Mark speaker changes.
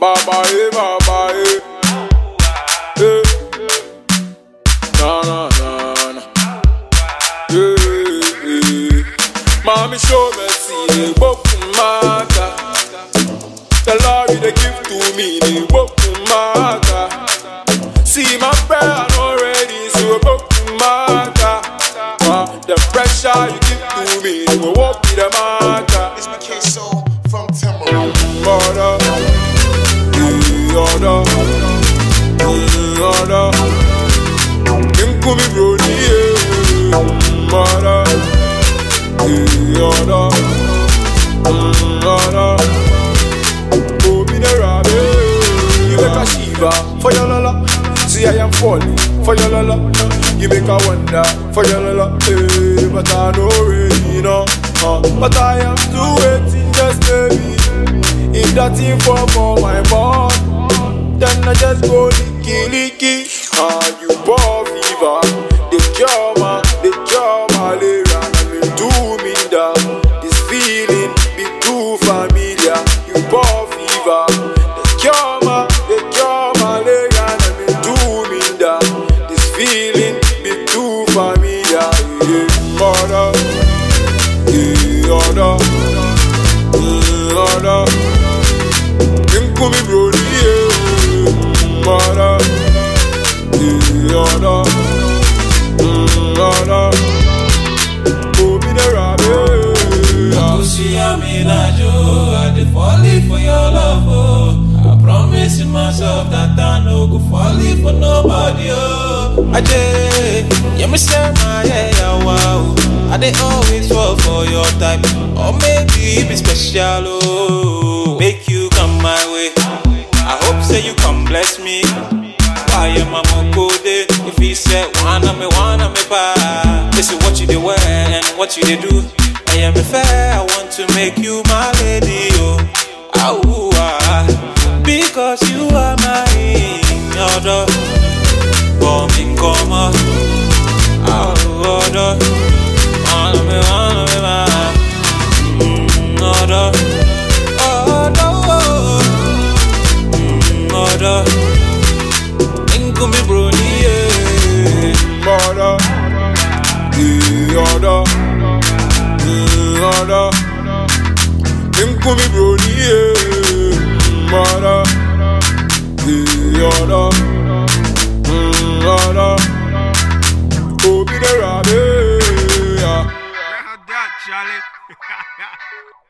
Speaker 1: Baba eh, baba eh. Eh. Na na na na. Eh, eh. Mommy show mercy, boku maka. The love they give to me, they boku maka. See my prayer already, so boku maka. Uh, the pressure you give to me, they go walk with the maka. The other. Kinkumi Brody, yeah. Mother, the other, the other. Obi the you make a shiva for your lala. See I am falling for your lala. You make a wonder for your lala. Hey, but I know really know. Uh, but I am still waiting, just maybe. If that thing for my body, then I just go licky licky. Ah, you ball fever, the cure ma, the malaria, and me do me that. This feeling be too familiar. You ball fever, the cure ma, the malaria, and me do me that. This feeling be too familiar. Yeah, mother, yeah, other, yeah, other. Kinkumi Brody, yeah,
Speaker 2: I dey, yeah, me say my yeah, wow. I dey always fall for your type, or maybe be special, oh. Make you come my way. I hope say you come bless me. Why am I code? If he said wanna me, wanna me buy. This is what you dey wear and what you do. I am a fair, I want to make you my lady, oh. Ow, Bombing coma. Ow, other. Wanna me, wanna me, my mm. Other, oh. Mm, other. Income brody, yeah.
Speaker 1: mother, the other, the other. Kinkumi Brody, yeah, rabbit, yeah.
Speaker 3: that, Charlie.